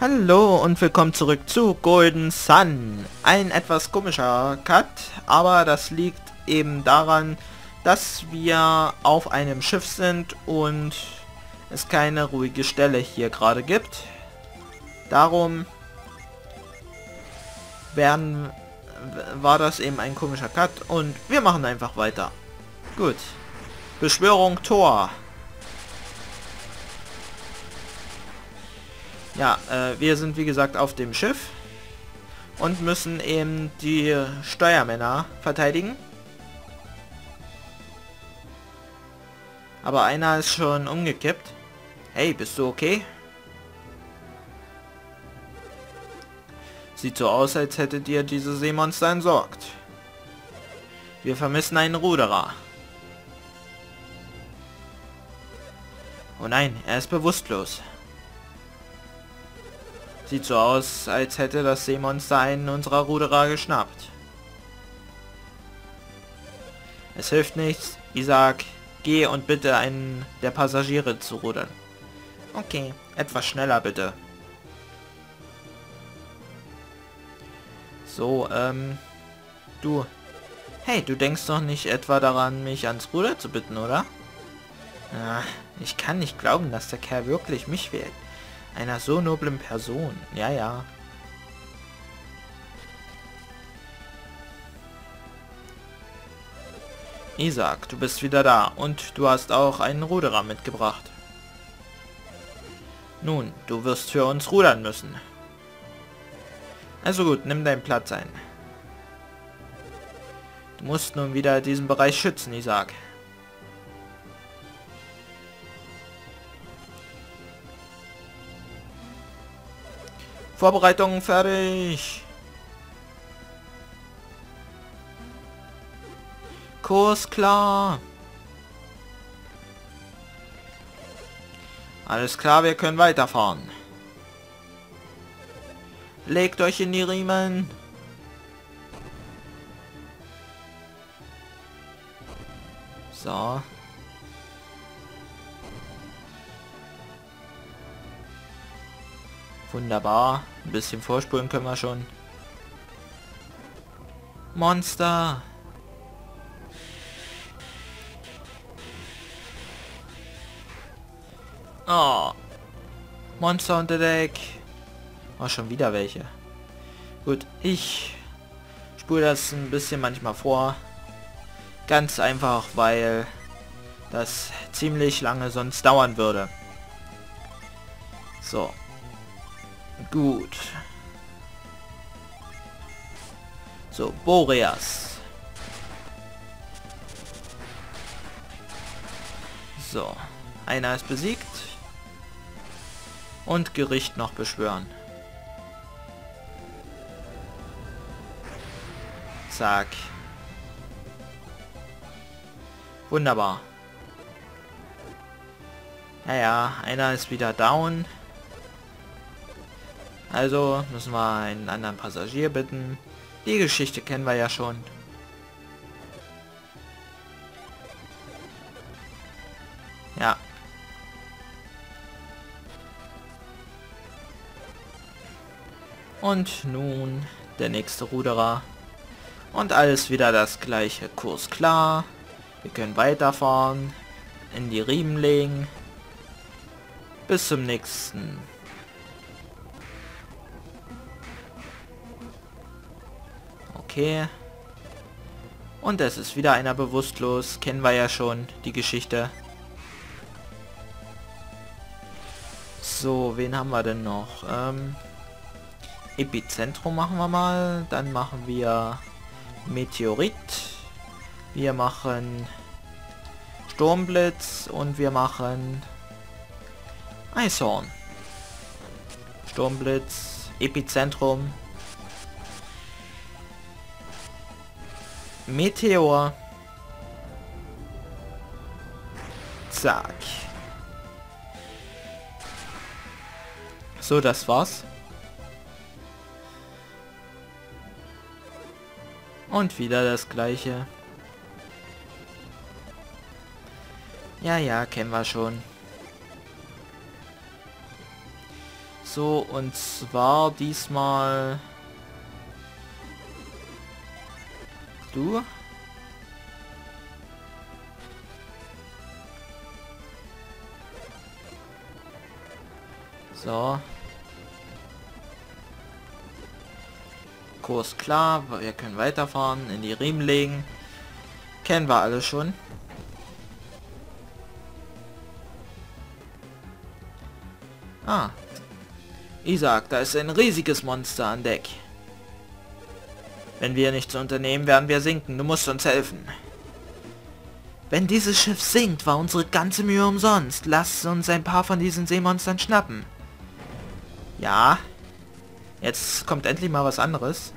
Hallo und willkommen zurück zu Golden Sun. Ein etwas komischer Cut, aber das liegt eben daran, dass wir auf einem Schiff sind und es keine ruhige Stelle hier gerade gibt. Darum werden, war das eben ein komischer Cut und wir machen einfach weiter. Gut. Beschwörung Tor. Ja, äh, wir sind wie gesagt auf dem Schiff und müssen eben die Steuermänner verteidigen. Aber einer ist schon umgekippt. Hey, bist du okay? Sieht so aus, als hätte dir diese Seemonster entsorgt. Wir vermissen einen Ruderer. Oh nein, er ist bewusstlos. Sieht so aus, als hätte das Seemonster einen unserer Ruderer geschnappt. Es hilft nichts. Isaac, geh und bitte einen der Passagiere zu rudern. Okay, etwas schneller bitte. So, ähm, du. Hey, du denkst doch nicht etwa daran, mich ans Ruder zu bitten, oder? Ah, ich kann nicht glauben, dass der Kerl wirklich mich wählt. Einer so noblen Person. Ja, ja. Isaac, du bist wieder da und du hast auch einen Ruderer mitgebracht. Nun, du wirst für uns rudern müssen. Also gut, nimm deinen Platz ein. Du musst nun wieder diesen Bereich schützen, Isaac. Vorbereitungen fertig. Kurs klar. Alles klar, wir können weiterfahren. Legt euch in die Riemen. So. Wunderbar. Ein bisschen vorspulen können wir schon. Monster. Oh. Monster unter Deck. Oh, schon wieder welche. Gut, ich spule das ein bisschen manchmal vor. Ganz einfach, weil das ziemlich lange sonst dauern würde. So. Gut. So, Boreas. So. Einer ist besiegt. Und Gericht noch beschwören. Zack. Wunderbar. Naja, einer ist wieder down. Also müssen wir einen anderen Passagier bitten. Die Geschichte kennen wir ja schon. Ja. Und nun der nächste Ruderer. Und alles wieder das gleiche. Kurs klar. Wir können weiterfahren. In die Riemen legen. Bis zum nächsten. Okay. Und es ist wieder einer bewusstlos. Kennen wir ja schon die Geschichte. So, wen haben wir denn noch? Ähm, Epizentrum machen wir mal. Dann machen wir Meteorit. Wir machen Sturmblitz und wir machen Eishorn. Sturmblitz, Epizentrum, Meteor. Zack. So, das war's. Und wieder das gleiche. Ja, ja, kennen wir schon. So, und zwar diesmal... Du? So. Kurs klar, wir können weiterfahren, in die Riemen legen. Kennen wir alle schon. Ah. Isaac, da ist ein riesiges Monster an Deck. Wenn wir nichts unternehmen, werden wir sinken. Du musst uns helfen. Wenn dieses Schiff sinkt, war unsere ganze Mühe umsonst. Lass uns ein paar von diesen Seemonstern schnappen. Ja. Jetzt kommt endlich mal was anderes.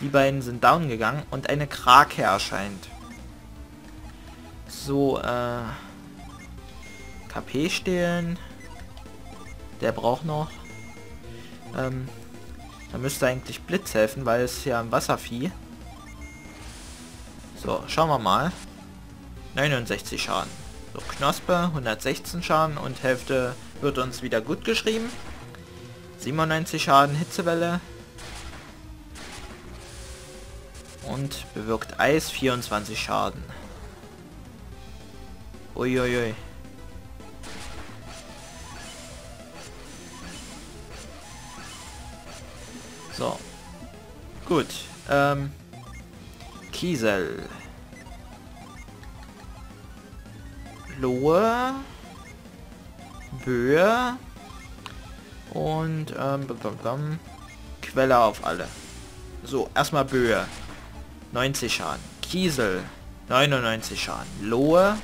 Die beiden sind down gegangen und eine Krake erscheint. So, äh... KP stehlen. Der braucht noch. Ähm, da müsste eigentlich Blitz helfen, weil es ja ein Wasservieh. So, schauen wir mal. 69 Schaden. So, Knospe, 116 Schaden und Hälfte wird uns wieder gut geschrieben. 97 Schaden, Hitzewelle. Und bewirkt Eis, 24 Schaden. Uiuiui. So. Gut. Ähm. Kiesel. Lohe. Böe. Und ähm, Quelle auf alle. So, erstmal Böe. 90 Schaden. Kiesel. 99 Schaden. Lohe.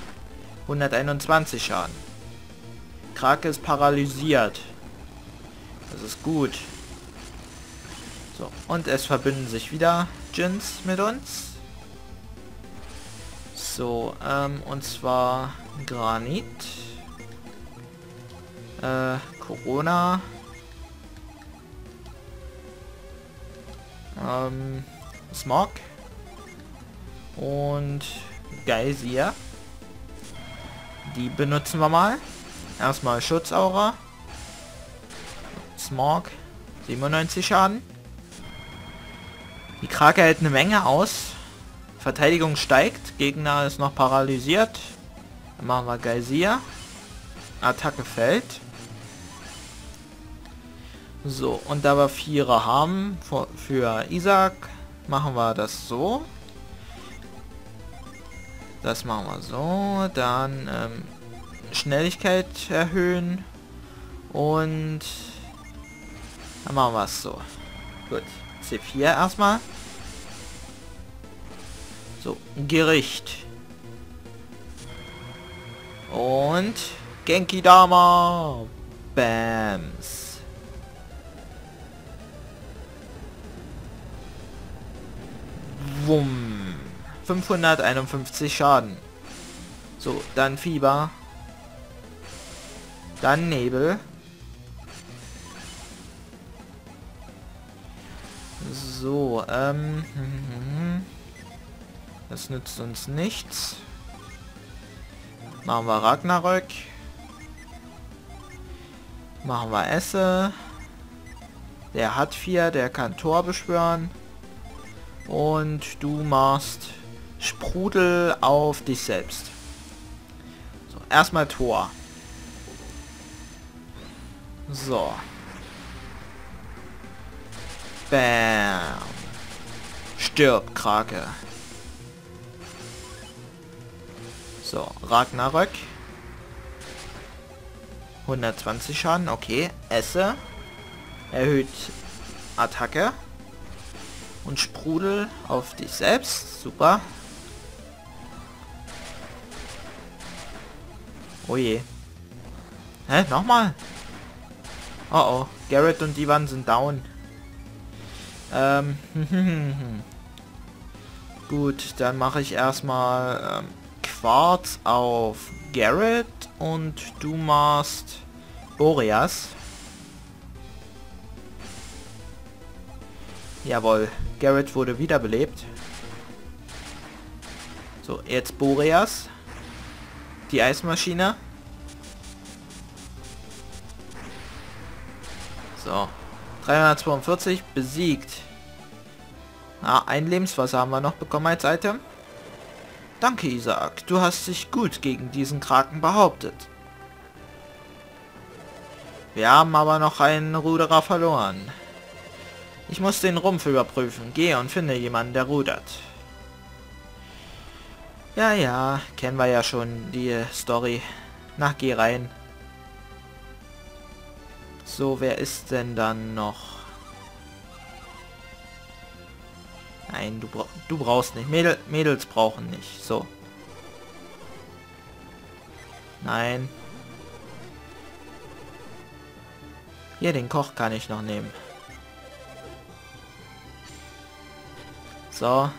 121 Schaden. Krake ist paralysiert. Das ist gut. So, und es verbünden sich wieder Jins mit uns. So, ähm, und zwar Granit. Äh, Corona. Ähm, Smog. Und Geysir. Die benutzen wir mal. Erstmal Schutzaura. Smog. 97 Schaden. Die Krake hält eine Menge aus. Verteidigung steigt. Gegner ist noch paralysiert. Dann machen wir Geysir. Attacke fällt. So, und da wir Vierer haben für, Isaac, machen wir das so. Das machen wir so. Dann ähm, Schnelligkeit erhöhen. Und dann machen wir es so. Gut. C4 erstmal. So, Gericht. Und Genki Dama. Bams. Wumm. 551 Schaden. So, dann Fieber. Dann Nebel. So, ähm... Das nützt uns nichts. Machen wir Ragnarök. Machen wir Esse. Der hat vier, der kann Tor beschwören. Und du machst Sprudel auf dich selbst. So, erstmal Tor. So. Bam. Stirb, Krake. So, Ragnarök. 120 Schaden, okay. Esse. Erhöht Attacke. Und Sprudel auf dich selbst. Super. Oh je. Hä? Nochmal? Oh oh. Garrett und Ivan sind down. Ähm, Gut, dann mache ich erstmal ähm, Quarz auf Garrett und du machst Boreas. Jawohl, Garrett wurde wiederbelebt. So, jetzt Boreas. Die Eismaschine. So, 342 besiegt. Ah, ein Lebenswasser haben wir noch bekommen als Item. Danke, Isaac. Du hast dich gut gegen diesen Kraken behauptet. Wir haben aber noch einen Ruderer verloren. Ich muss den Rumpf überprüfen. Gehe und finde jemanden, der rudert. Ja, ja, kennen wir ja schon die Story. Na, geh rein. So, wer ist denn dann noch? Nein, du, bra du brauchst nicht. Mädel Mädels brauchen nicht. So. Nein. Hier, den Koch kann ich noch nehmen. So.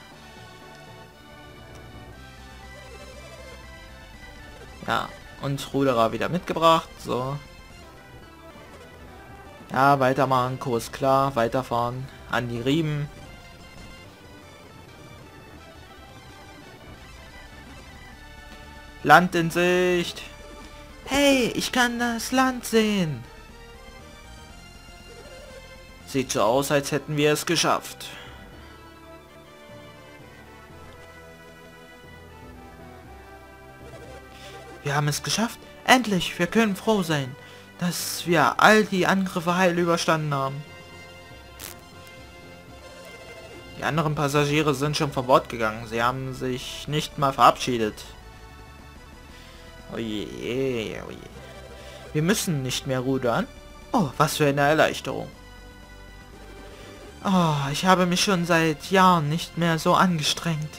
Ja, und Ruderer wieder mitgebracht. So. Ja, weitermachen, Kurs klar, weiterfahren. An die Riemen. Land in Sicht. Hey, ich kann das Land sehen. Sieht so aus, als hätten wir es geschafft. Wir haben es geschafft. Endlich, wir können froh sein, dass wir all die Angriffe heil überstanden haben. Die anderen Passagiere sind schon von Bord gegangen. Sie haben sich nicht mal verabschiedet. Oje, oje. Wir müssen nicht mehr rudern. Oh, was für eine Erleichterung. Oh, ich habe mich schon seit Jahren nicht mehr so angestrengt.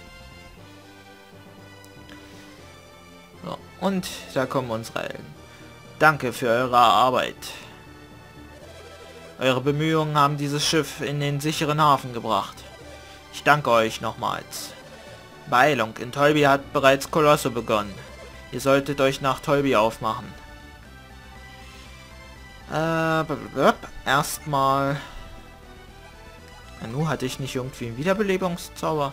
So, und da kommen unsere Helden. Danke für eure Arbeit. Eure Bemühungen haben dieses Schiff in den sicheren Hafen gebracht. Ich danke euch nochmals. Beeilung, in Tolbi hat bereits Kolosse begonnen. Ihr solltet euch nach Tolbi aufmachen. Äh, erstmal... Nu hatte ich nicht irgendwie einen Wiederbelebungszauber.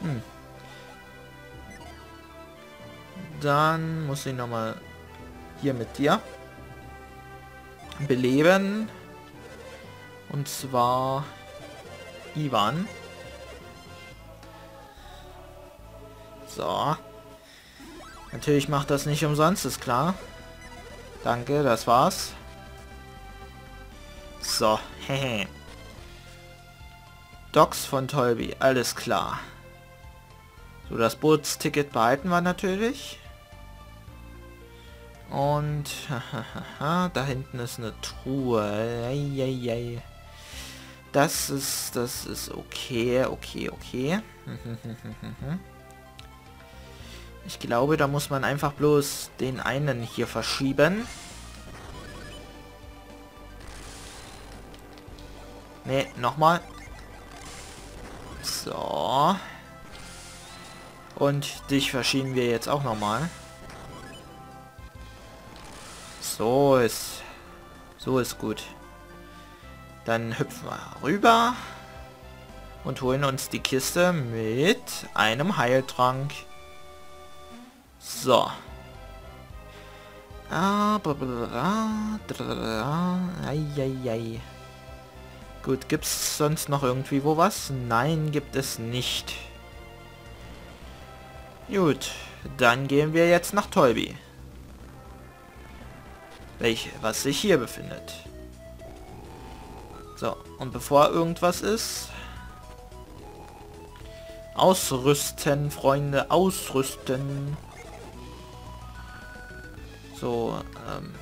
Hm. Dann muss ich nochmal hier mit dir beleben. Und zwar Ivan. So. Natürlich macht das nicht umsonst, ist klar. Danke, das war's. So, hehe. Docs von Tolby, alles klar. So, das Bootsticket behalten wir natürlich. Und da hinten ist eine Truhe. Eieiei. Das ist, das ist okay, okay, okay. Ich glaube, da muss man einfach bloß den einen hier verschieben. Ne, nochmal. So. Und dich verschieben wir jetzt auch nochmal. So ist... So ist gut. Dann hüpfen wir rüber. Und holen uns die Kiste mit einem Heiltrank. So. Ah, Eieiei. Gut, gibt's sonst noch irgendwie wo was? Nein, gibt es nicht. Gut, dann gehen wir jetzt nach Tolby. Welch, was sich hier befindet. So, und bevor irgendwas ist... Ausrüsten, Freunde, ausrüsten. So, ähm,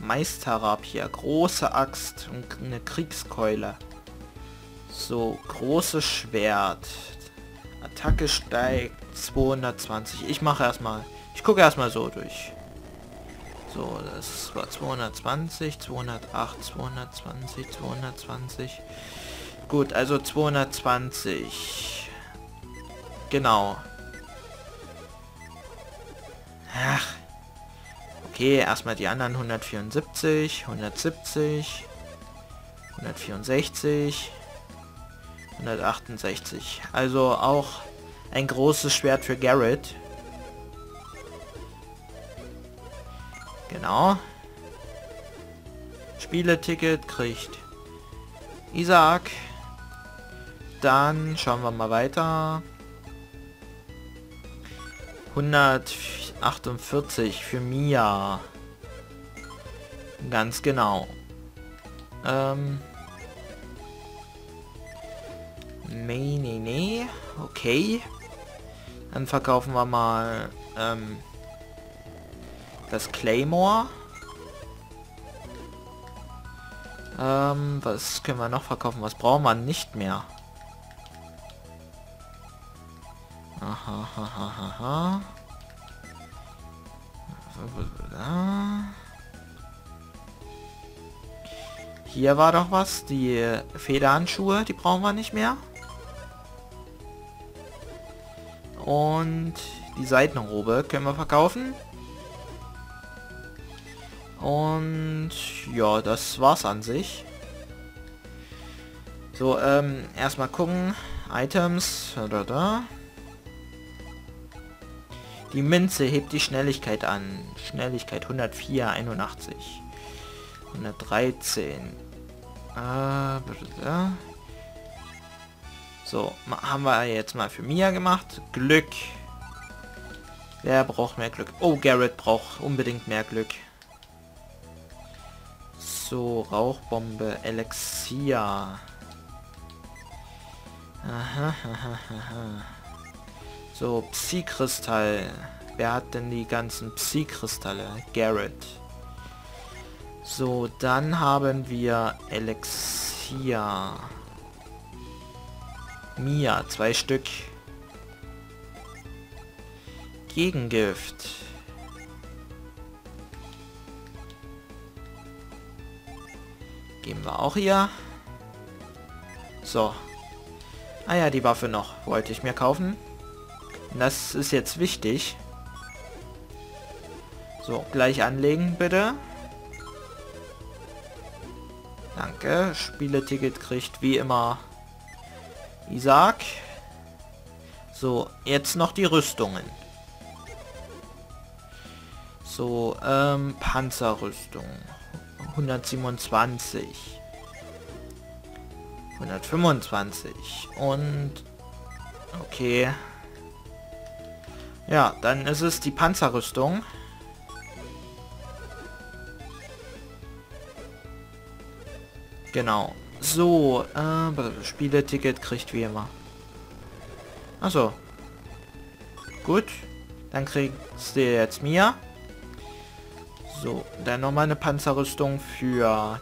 Meisterrapier, große Axt und eine Kriegskeule. So, großes Schwert. Attacke steigt 220. Ich mache erstmal. Ich gucke erstmal so durch. So, das war 220, 208, 220, 220. Gut, also 220. Genau. Ach, Okay, erstmal die anderen 174, 170, 164, 168. Also auch ein großes Schwert für Garrett. Genau. Spieleticket kriegt Isaac. Dann schauen wir mal weiter. 148 für Mia. Ganz genau. Ähm. Nee, nee, nee. Okay. Dann verkaufen wir mal ähm, das Claymore. Ähm, was können wir noch verkaufen? Was brauchen wir nicht mehr? Aha, aha, aha. Hier war doch was. Die Federhandschuhe, die brauchen wir nicht mehr. Und die Seitenrobe können wir verkaufen. Und ja, das war's an sich. So, ähm, erstmal gucken. Items. Da, da. Die Münze hebt die Schnelligkeit an. Schnelligkeit 104, 81. 113. Äh, so, haben wir jetzt mal für Mia gemacht. Glück. Wer braucht mehr Glück? Oh, Garrett braucht unbedingt mehr Glück. So, Rauchbombe, Elixier. Aha, aha, aha. So, Psy-Kristall. Wer hat denn die ganzen Psy-Kristalle? Garrett. So, dann haben wir Elixier. Mia, zwei Stück. Gegengift. Geben wir auch hier. So. Ah ja, die Waffe noch. Wollte ich mir kaufen. Das ist jetzt wichtig. So, gleich anlegen, bitte. Danke. Spieleticket kriegt wie immer Isaac. So, jetzt noch die Rüstungen. So, ähm, Panzerrüstung. 127. 125. Und... Okay. Ja, dann ist es die Panzerrüstung. Genau. So, äh, Spieleticket kriegt wie immer. Achso. Gut. Dann kriegst du jetzt Mia. So, dann nochmal eine Panzerrüstung für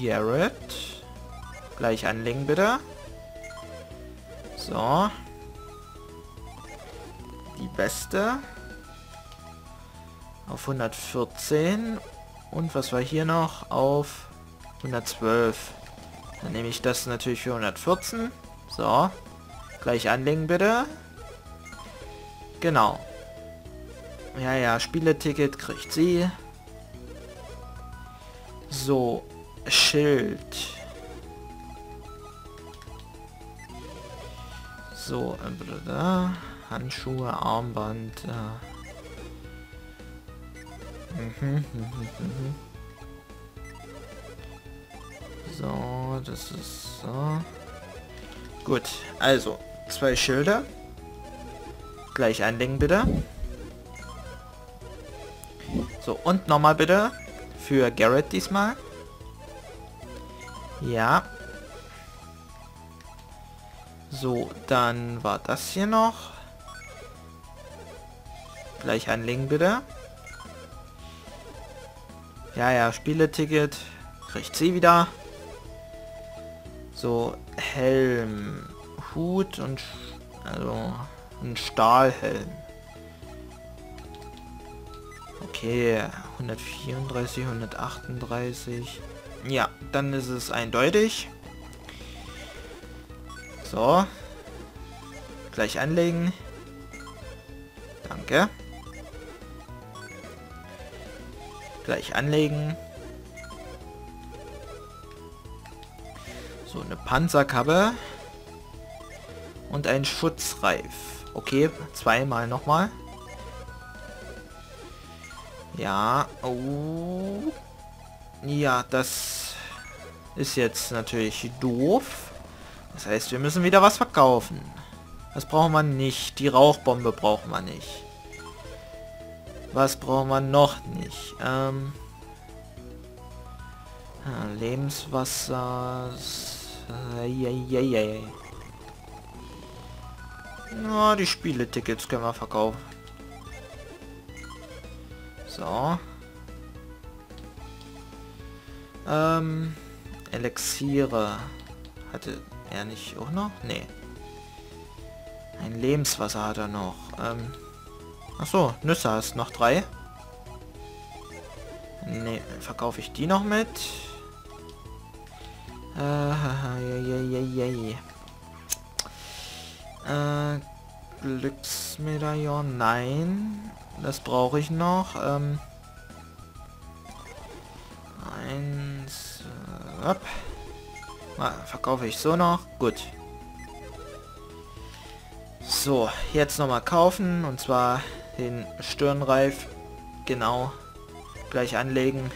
Garrett. Gleich anlegen, bitte. So. Die beste. Auf 114. Und was war hier noch? Auf 112. Dann nehme ich das natürlich für 114. So. Gleich anlegen, bitte. Genau. Ja, ja, Spieleticket kriegt sie. So, Schild. So, äh, da. Handschuhe, Armband. Ja. Mhm, mhm, mhm. So, das ist so. Gut, also, zwei Schilder. Gleich einlegen, bitte. So, und nochmal bitte. Für Garrett diesmal. Ja. So, dann war das hier noch. Gleich einlegen, bitte. Ja, ja, Spieleticket. Kriegt sie wieder. So, Helm, Hut und also ein Stahlhelm. Okay, 134, 138. Ja, dann ist es eindeutig. So. Gleich anlegen. Danke. Gleich anlegen. So, eine Panzerkappe. Und ein Schutzreif. Okay, zweimal nochmal. Ja, oh. Ja, das ist jetzt natürlich doof. Das heißt, wir müssen wieder was verkaufen. Das brauchen wir nicht. Die Rauchbombe brauchen wir nicht. Was brauchen wir noch nicht? Ähm, Lebenswasser. Äh, Na, die Spieletickets können wir verkaufen. So. Ähm, Elixiere. Hatte er nicht auch noch? Nee. Ein Lebenswasser hat er noch. Ähm, Achso, Nüsse hast noch drei. Ne, verkaufe ich die noch mit. Äh, äh, Glücksmedaillon, nein. Das brauche ich noch. Ähm, eins, äh, up. verkaufe ich so noch. Gut. So, jetzt nochmal kaufen. Und zwar den Stirnreif. Genau. Gleich anlegen.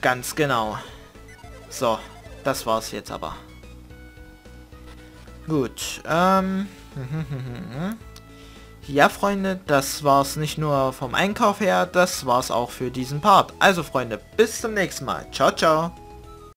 Ganz genau. So, das war's jetzt aber. Gut, ähm... Ja, Freunde, das war's nicht nur vom Einkauf her, das war's auch für diesen Part. Also, Freunde, bis zum nächsten Mal. Ciao, ciao.